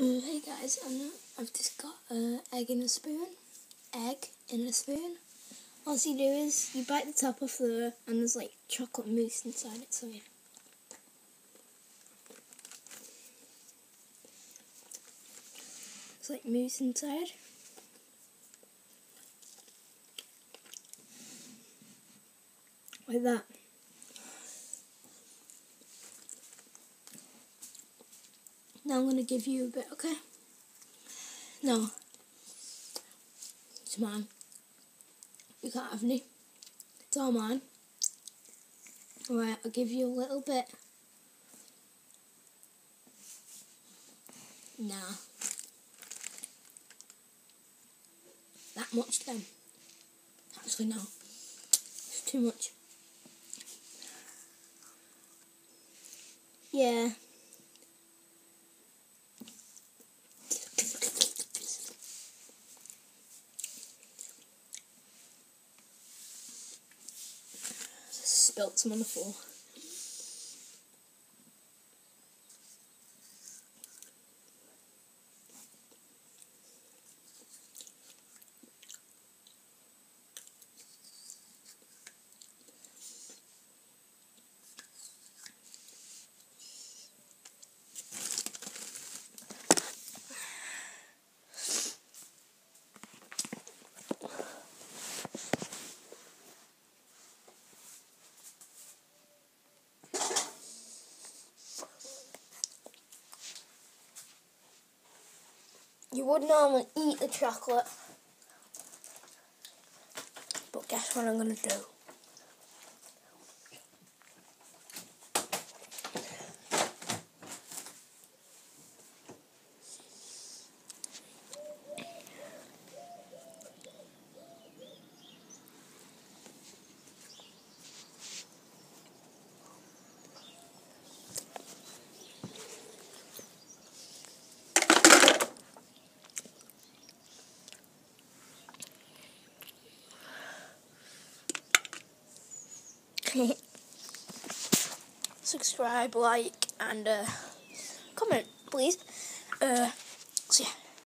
Uh, hey guys, I'm, I've just got uh, egg in a spoon. Egg in a spoon. All you do is you bite the top off the and there's like chocolate mousse inside it. So yeah. It's like mousse inside. Like that. Now I'm going to give you a bit, okay? No. It's mine. You can't have any. It's all mine. Alright, I'll give you a little bit. Nah. That much then. Actually, no. It's too much. Yeah. Spilt some on the floor. You would normally eat the chocolate, but guess what I'm going to do? subscribe, like, and uh, comment, please. Uh, so yeah.